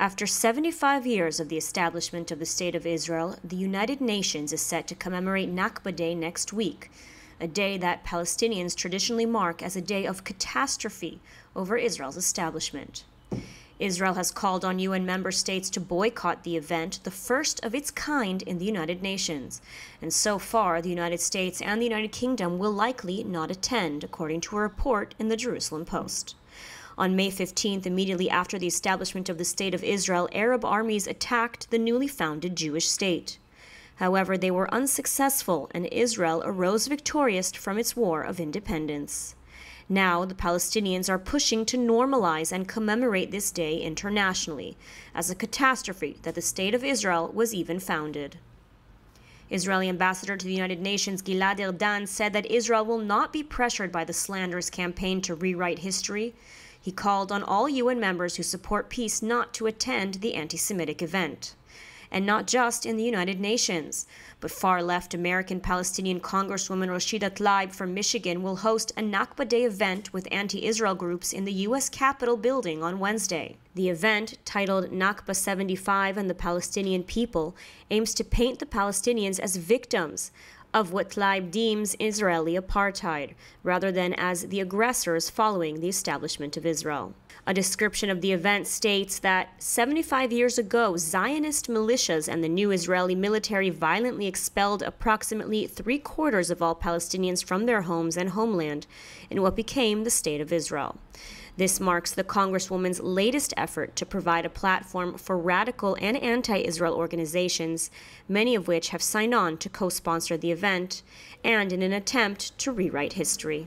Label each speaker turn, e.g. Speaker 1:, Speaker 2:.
Speaker 1: After 75 years of the establishment of the State of Israel, the United Nations is set to commemorate Nakba Day next week, a day that Palestinians traditionally mark as a day of catastrophe over Israel's establishment. Israel has called on UN member states to boycott the event, the first of its kind in the United Nations. And so far, the United States and the United Kingdom will likely not attend, according to a report in the Jerusalem Post. On May 15th, immediately after the establishment of the State of Israel, Arab armies attacked the newly founded Jewish state. However, they were unsuccessful, and Israel arose victorious from its war of independence. Now, the Palestinians are pushing to normalize and commemorate this day internationally as a catastrophe that the State of Israel was even founded. Israeli ambassador to the United Nations Gilad Erdan said that Israel will not be pressured by the slanderous campaign to rewrite history. He called on all UN members who support peace not to attend the anti Semitic event. And not just in the United Nations, but far left American Palestinian Congresswoman Rashida Tlaib from Michigan will host a Nakba Day event with anti Israel groups in the U.S. Capitol building on Wednesday. The event, titled Nakba 75 and the Palestinian People, aims to paint the Palestinians as victims of what Tlaib deems Israeli apartheid, rather than as the aggressors following the establishment of Israel. A description of the event states that 75 years ago, Zionist militias and the new Israeli military violently expelled approximately three quarters of all Palestinians from their homes and homeland in what became the State of Israel. This marks the Congresswoman's latest effort to provide a platform for radical and anti Israel organizations, many of which have signed on to co sponsor the event, and in an attempt to rewrite history.